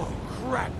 Oh, crap!